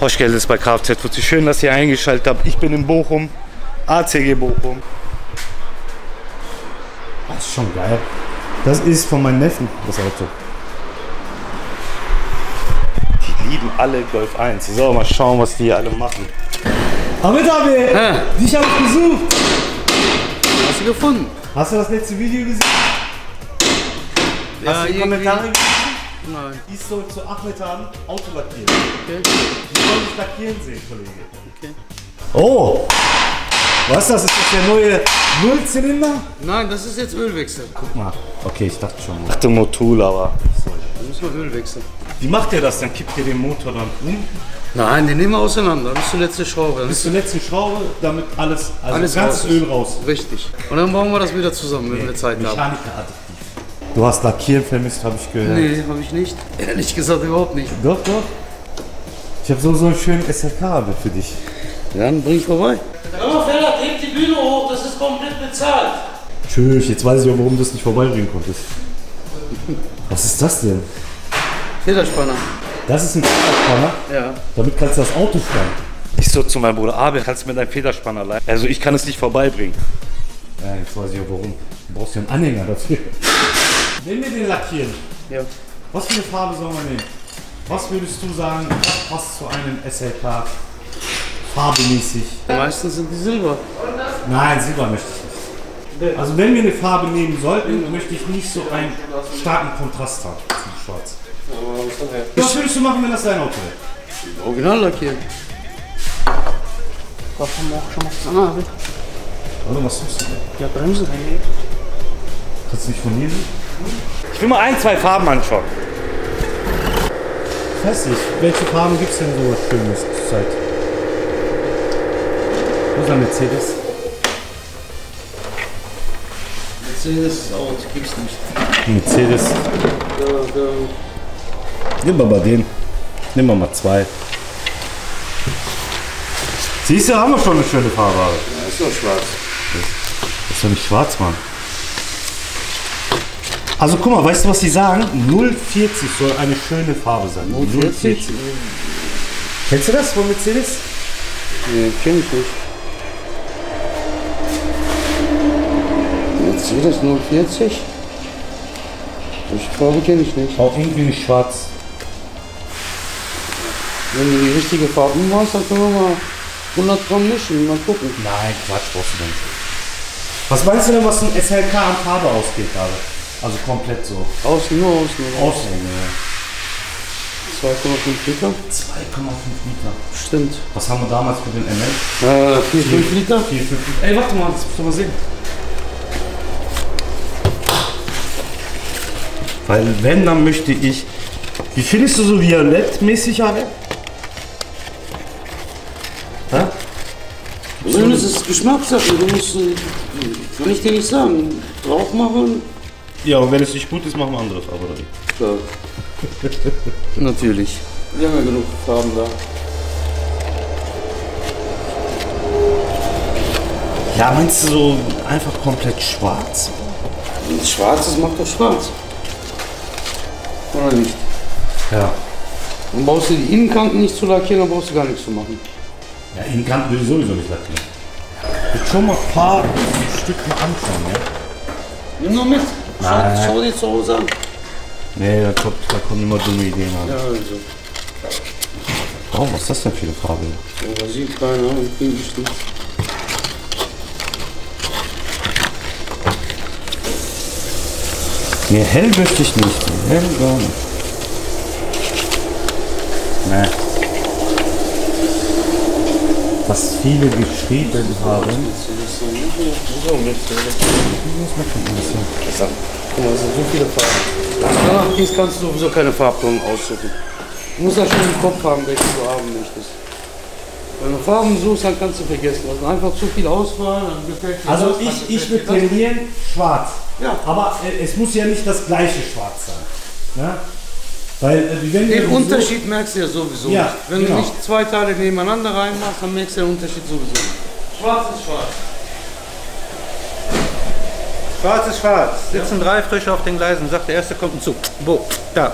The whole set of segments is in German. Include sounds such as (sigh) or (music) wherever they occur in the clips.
Hoschgeld ist bei Kfz Fuzzi. Schön, dass ihr eingeschaltet habt. Ich bin in Bochum, ACG Bochum. Das ist schon geil. Das ist von meinem Neffen, das Auto. Die lieben alle Golf 1. So, mal schauen, was die hier alle machen. Amit Abi, dich habe ich gesucht. Hast du gefunden? Hast du das letzte Video gesehen? Ja, Hast du die Kommentare gelesen? Nein. Ich soll zu Ahmed haben, Auto lackieren. Okay. Ich soll dich lackieren sehen, Kollege. Oh! Was ist das? Ist das der neue Nullzylinder? Nein, das ist jetzt Ölwechsel. Guck mal. Okay, ich dachte schon. Ich dachte Motul, aber. Da müssen wir Öl wechseln. Wie macht ihr das? Dann kippt ihr den Motor dann um. Nein, den nehmen wir auseinander. Bis zur letzten Schraube. Bis zur letzten Schraube, damit alles, also Alles ganzes raus. Öl raus. Richtig. Und dann bauen wir das wieder zusammen, wenn wir Zeit haben. Mechaniker-Additiv. Du hast Lackieren vermisst, habe ich gehört. Nee, habe ich nicht. (laughs) Ehrlich gesagt überhaupt nicht. Doch, doch. Ich habe so, so einen schönen SLK für dich. Dann bring ich vorbei. Ja, Ferrat, hebt die Bühne hoch, das ist komplett bezahlt. Tschüss, jetzt weiß ich auch, warum du es nicht vorbeibringen konntest. Was ist das denn? Federspanner. Das ist ein Federspanner. Ja. Damit kannst du das Auto spannen. Ich so zu meinem Bruder, Abel, kannst du mir deinen Federspanner leihen? Also ich kann es nicht vorbeibringen. Ja, jetzt weiß ich auch warum. Du brauchst ja einen Anhänger dafür. Wenn wir den lackieren, Ja. was für eine Farbe sollen wir nehmen? Was würdest du sagen, was passt zu einem SLK farbemäßig? Meistens sind die Silber. Nein, Silber möchte ich nicht. Also wenn wir eine Farbe nehmen sollten, möchte ich nicht so einen starken Kontrast haben zum Schwarz. Was würdest du machen, wenn das dein Auto wäre? Original lackieren. Was haben wir auch schon mal Ah, Warte, was tust du denn? ja, Bremse. Kannst du nicht von hier sehen? Ich will mal ein, zwei Farben anschauen. Festlich. Welche Farben gibt es denn so Schönes zurzeit? Wo ist der Mercedes? Mercedes Auto gibt's nicht. Mercedes. Da, da. Nimm mal mal den. Nimm mal mal zwei. Siehst du, haben wir schon eine schöne Farbe. Ja, ist doch schwarz. Das ist doch nicht schwarz, Mann. Also guck mal, weißt du, was sie sagen? 040 soll eine schöne Farbe sein. 040? Kennst du das von Mercedes? Nee, kenn ich nicht. Mercedes 040? Die Farbe kenne ich nicht. Auch irgendwie nicht schwarz. Wenn du die richtige Farbe machst, dann können wir mal 100 Gramm mischen. Mal gucken. Nein, Quatsch, brauchst du nicht. Was meinst du denn, was ein SLK an Farbe ausgeht gerade? Also komplett so. Außen, nur außen. oder? Aussehen, ja. 2,5 Liter. 2,5 Liter. Stimmt. Was haben wir damals für den ML? Äh, 4, 5 Liter. 4, 5 Liter. Ey, warte mal, das musst du mal sehen. Weil wenn, dann möchte ich... Wie findest du so violettmäßig alle? Hä? Grün ist es Geschmackssache. Du musst, kann ich dir nicht sagen, drauf machen. Ja, und wenn es nicht gut ist, machen wir andere Farbe drin. Klar. Natürlich. Wir haben ja genug Farben da. Ja, meinst du so einfach komplett schwarz? Und Schwarzes macht doch schwarz. Oder nicht? Ja. Dann brauchst du die Innenkanten nicht zu lackieren, dann brauchst du gar nichts zu machen. Ja, ihn kann will ich sowieso nicht lackieren. Ich will schon mal ein paar Stück mal anschauen, ja? Nimm nur mit. Nein. Schau, schau dir zu Hause an. Nee, da kommt, da kommen immer dumme Ideen an. Ja, also. Oh, was ist das denn für eine Farbe? Aber sieht keiner, ich bin bestimmt. Nee, hell möchte ich nicht. Hell gar nicht. Nee. Was viele geschrieben haben. Guck mal, es sind so viele Farben. Dies kannst du sowieso keine Farbton aussuchen. Du musst ja schon im Kopf haben, welche du haben möchtest. Wenn du Farben suchst, dann kannst du vergessen. Also einfach zu viel Auswahl, dann gefällt dir Also das, ich, ich würde dir das. tendieren schwarz. Ja. Aber äh, es muss ja nicht das gleiche Schwarz sein. Ne? Weil äh, Den so- Unterschied merkst du ja sowieso Ja, nicht. Wenn genau. du nicht zwei Teile nebeneinander reinmachst, dann merkst du den Unterschied sowieso nicht. Schwarz ist schwarz. Schwarz ist schwarz. Sitzen drei Frische auf den Gleisen. Sagt der erste kommt ein Zug. Wo? Da.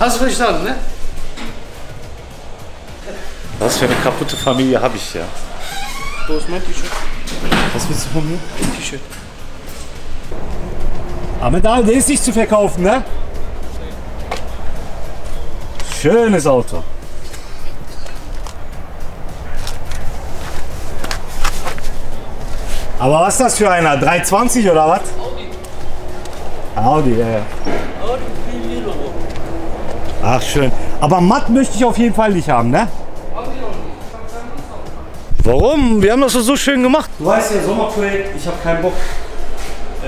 Hast du verstanden, ne? Was für eine kaputte Familie habe ich ja. Wo ist mein T-Shirt? Was willst du von mir? T-Shirt. Aber da, der ist nicht zu verkaufen, ne? Schönes Auto. Aber was ist das für einer? 320 oder was? Audi. Audi, ja, ja. Ach, schön. Aber matt möchte ich auf jeden Fall nicht haben, ne? Warum? Wir haben das so schön gemacht. Du weißt ja, Sommerprojekt, ich habe keinen Bock,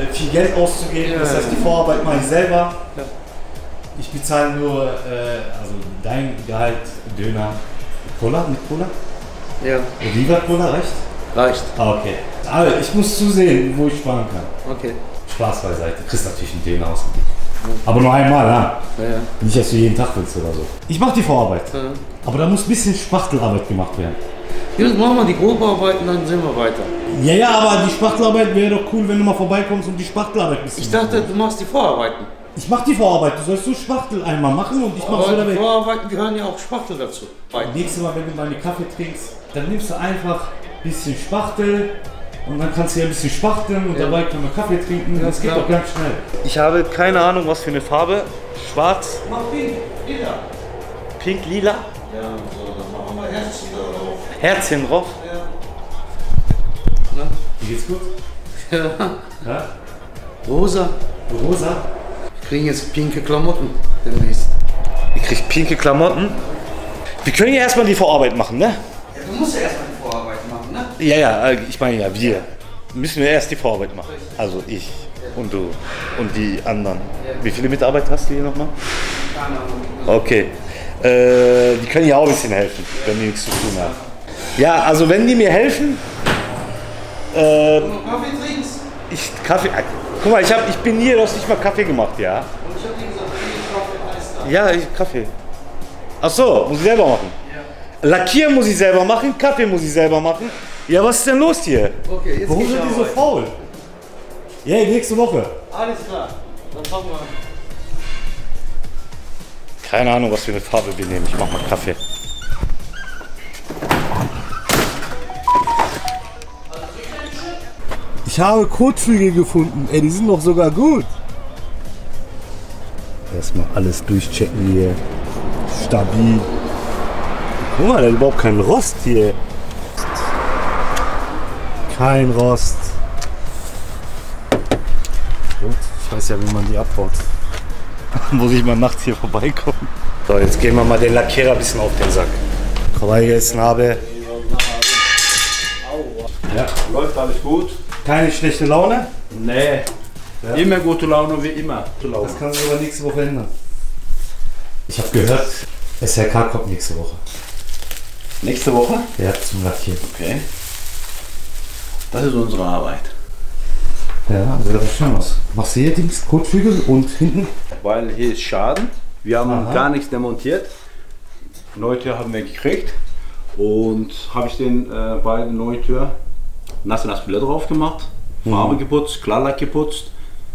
äh, viel Geld auszugeben. Das heißt, die Vorarbeit mache ich selber. Ich bezahle nur, äh, also dein Gehalt, Döner. Cola? Mit Cola? Ja, Viva Cola reicht? reicht. Ah, okay. Aber ich muss zusehen, wo ich sparen kann. Okay. Spaß beiseite. Du kriegst natürlich einen Döner aus. Aber nur einmal, ja. Ja, ja. Nicht, dass du jeden Tag willst oder so. Ich mache die Vorarbeit. Ja. Aber da muss ein bisschen Spachtelarbeit gemacht werden. Jetzt machen wir die Grobarbeiten, dann sind wir weiter. Ja, ja, aber die Spachtelarbeit wäre doch cool, wenn du mal vorbeikommst und die Spachtelarbeit ein bisschen Ich dachte, du machst die Vorarbeiten. Ich mach die Vorarbeit. Du sollst so Spachtel einmal machen und ich mach's Aber wieder die weg. Vorarbeiten gehören ja auch Spachtel dazu. Nächstes Mal, wenn du deine Kaffee trinkst, dann nimmst du einfach ein bisschen Spachtel und dann kannst du ja ein bisschen spachteln und dabei kann man Kaffee trinken. Das geht doch ganz schnell. Ich habe keine Ahnung, was für eine Farbe. Schwarz, Mach pink, lila. pink, lila, Ja, so, dann machen wir drauf. Herzchen drauf. Ja. Wie geht's gut? (laughs) Ja. Ja? Rosa. Rosa. Wir kriegen jetzt pinke Klamotten demnächst. Ihr kriegt pinke Klamotten. Wir können ja erstmal die Vorarbeit machen, ne? Ja, du musst ja erstmal die Vorarbeiten machen, ne? Ja, ja, äh, ich meine ja, wir. Müssen wir erst die Vorarbeit machen. Also ich und du und die anderen. Wie viele Mitarbeiter hast du hier nochmal? Keine Ahnung. Okay. Äh, die können ja auch ein bisschen helfen, wenn die nichts zu tun haben. Ja, also wenn die mir helfen, äh, Kaffee trinkst? ich Kaffee. äh, Guck mal, ich, hab, ich bin hier, du hast nicht mal Kaffee gemacht, ja? Und ich hab dir gesagt, viel Kaffee, Eis da. Ja, ich, Kaffee. Ach so, muss ich selber machen. Lackieren muss ich selber machen, Kaffee muss ich selber machen. Ja, was ist denn los hier? Okay, jetzt Warum sind die so faul? Ja, nächste Woche. Alles klar. Dann fangen wir an. Keine Ahnung, was für eine Farbe wir nehmen. Ich mach mal Kaffee. Ich habe Kotflügel gefunden. Ey, die sind doch sogar gut. Erstmal alles durchchecken hier. Stabil. Guck mal, da ist überhaupt kein Rost hier. Kein Rost. Gut, ich weiß ja, wie man die abbaut. (laughs) Muss ich mal nachts hier vorbeikommen. So, jetzt gehen wir mal den Lackierer ein bisschen auf den Sack. Kollege, jetzt habe. Ja, Läuft alles gut? Keine schlechte Laune. Nee. Immer gute Laune wie immer. Das kann sich aber nächste Woche ändern. Ich habe gehört, SRK kommt nächste Woche. Nächste Woche? Ja, zum Lackieren. Okay. Das ist unsere Arbeit. Ja, sieht aber schön aus. Machst du hier Dings, Kotflügel und hinten? Weil hier ist Schaden. Wir haben Aha. gar nichts demontiert. Neutür haben wir gekriegt. Und habe ich den äh, beiden Neutür nasse Nassbilder drauf gemacht. Farbe geputzt, Klarlack geputzt,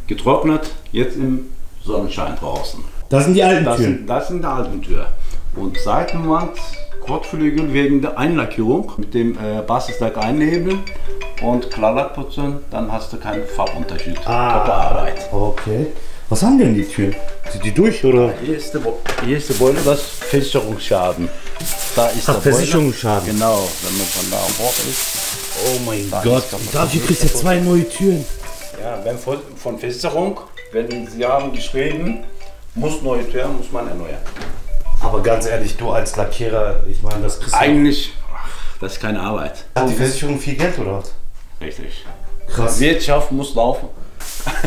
getrocknet. Jetzt im Sonnenschein draußen. Das sind die alten Das Türen. sind, das sind die alten Tür. Und Seitenwand, Kotflügel wegen der Einlackierung. Mit dem äh, Basislack einhebeln und Klarlack putzen, dann hast du keinen Farbunterschied. Ah. Tolle Arbeit. Okay. Was haben denn die Türen? Sind die durch oder? Hier ist, der, Bo- hier ist der Boiler, das Versicherungsschaden. Da ist Ach, der Boiler. Versicherungsschaden. Genau, wenn man von da hoch ist. Oh mein Da Gott. ist kaputt. Dafür kriegst du zwei neue Türen. Ja, wenn von, Versicherung, wenn sie haben geschrieben, muss neue Tür, muss man erneuern. Aber ganz ehrlich, du als Lackierer, ich meine, das kriegst du. Eigentlich, ach, das ist keine Arbeit. Hat die Versicherung viel Geld oder was? Richtig. Krass. Wirtschaft muss laufen.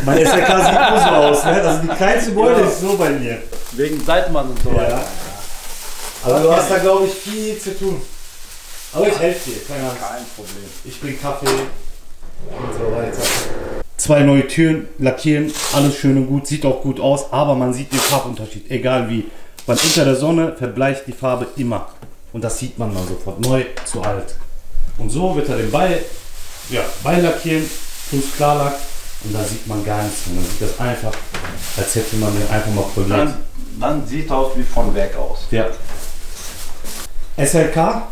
Mein SRK sieht nur so aus, ne? Das ist die kleinste Beute ist so bei mir. Wegen Seitenmann und so weiter. Ja. Aber du hast da, glaube ich, viel zu tun. Aber ich helfe dir, keine Angst. Kein Problem. Ich bring Kaffee und so weiter. Zwei neue Türen, lackieren, alles schön und gut, sieht auch gut aus, aber man sieht den Farbunterschied, egal wie. Weil unter der Sonne verbleicht die Farbe immer. Und das sieht man dann sofort, neu zu alt. Und so wird er den Beil, ja, Beil lackieren, plus Klarlack. Und da sieht man gar nichts mehr. Man sieht das einfach, als hätte man den einfach mal poliert. Dann dann sieht aus wie von Werk aus. Ja. SLK,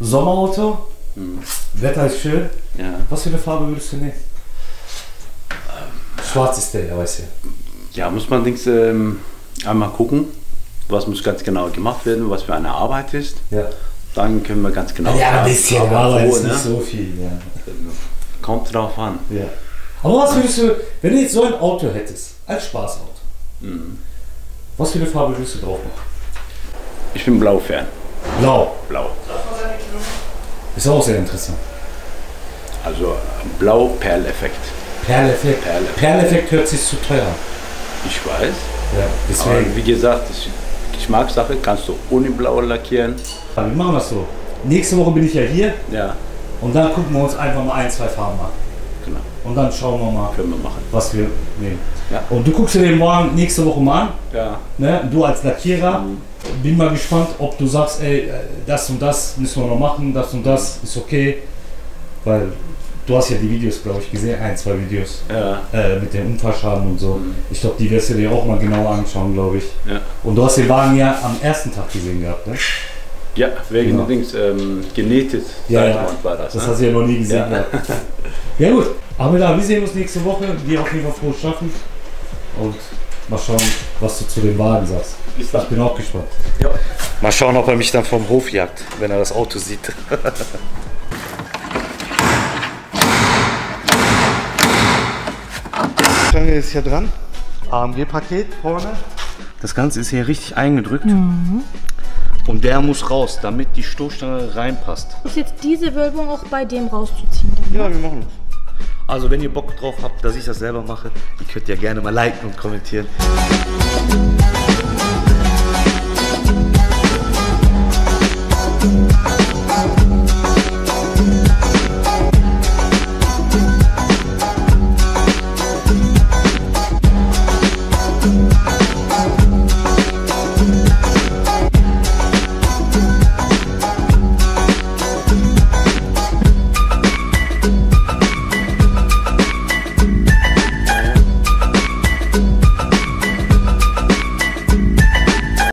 Sommerauto, Wetter ist schön. Ja. Was für eine Farbe würdest du nehmen? Schwarz ist der, ja, weiß ja. Ja, muss man links ähm, einmal gucken, was muss ganz genau gemacht werden, was für eine Arbeit ist. Ja, Dann können wir ganz genau ja ein bisschen, aber ist ne? nicht so viel. Ja. Kommt drauf an. Ja. Aber was würdest du, wenn du jetzt so ein Auto hättest, als Spaßauto, was für eine Farbe würdest du drauf machen? Ich bin Blau-Fan. Blau. Blau. Ist auch sehr interessant. Also Blau-Perleffekt. Perleffekt. Perleffekt. Perleffekt hört sich zu teuer an. Ich weiß. Ja, Aber deswegen. wie gesagt, das ist Geschmackssache. Kannst du ohne Blau lackieren. Wir machen das so. Nächste Woche bin ich ja hier Ja, und dann gucken wir uns einfach mal ein, zwei Farben an. genau. Und dann schauen wir mal, Können wir machen. was wir nehmen. Ja. Und du guckst dir den morgen nächste Woche mal an. Ja. Ne? Du als Lackierer. Bin mal gespannt, ob du sagst, ey, äh, das und das müssen wir noch machen, das und das ist okay. Weil du hast ja die Videos, glaube ich, gesehen, ein, zwei Videos Ja. äh, mit den Unfallschaden und so. Ich glaube, die wirst du dir auch mal genauer anschauen, glaube ich. Ja. Und du hast den Wagen ja am ersten Tag gesehen gehabt, ne? Ja, wegen Genau. Dings ähm, genetet. Ja, ja. War das. Das ne? hast du ja noch nie gesehen Ja. gehabt. Ja gut, aber da, wir sehen uns nächste Woche. Dir auf jeden Fall frohes Schaffen. Und mal schauen, was du zu dem Wagen sagst. Dann. Ich bin auch gespannt. Ja. Mal schauen, ob er mich dann vom Hof jagt, wenn er das Auto sieht. (laughs) Stange ist hier dran. AMG-Paket vorne. Das Ganze ist hier richtig eingedrückt. Und der muss raus, damit die Stoßstange reinpasst. Ist jetzt diese Wölbung auch bei dem rauszuziehen? Dann? Ja, wir machen das. Also wenn ihr Bock drauf habt, dass ich das selber mache, ihr könnt ja gerne mal liken und kommentieren.